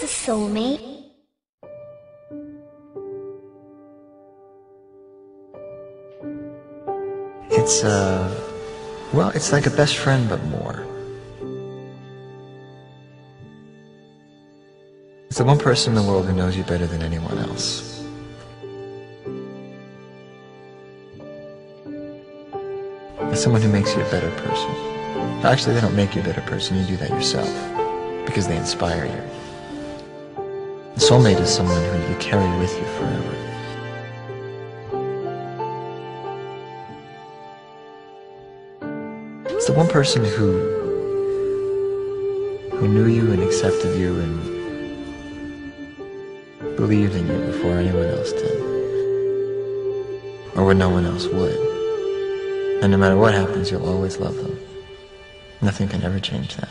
What's a soulmate? It's, uh, well, it's like a best friend, but more. It's the one person in the world who knows you better than anyone else. It's someone who makes you a better person. Actually, they don't make you a better person, you do that yourself, because they inspire you. A soulmate is someone who you carry with you forever. It's the one person who who knew you and accepted you and believed in you before anyone else did. Or when no one else would. And no matter what happens, you'll always love them. Nothing can ever change that.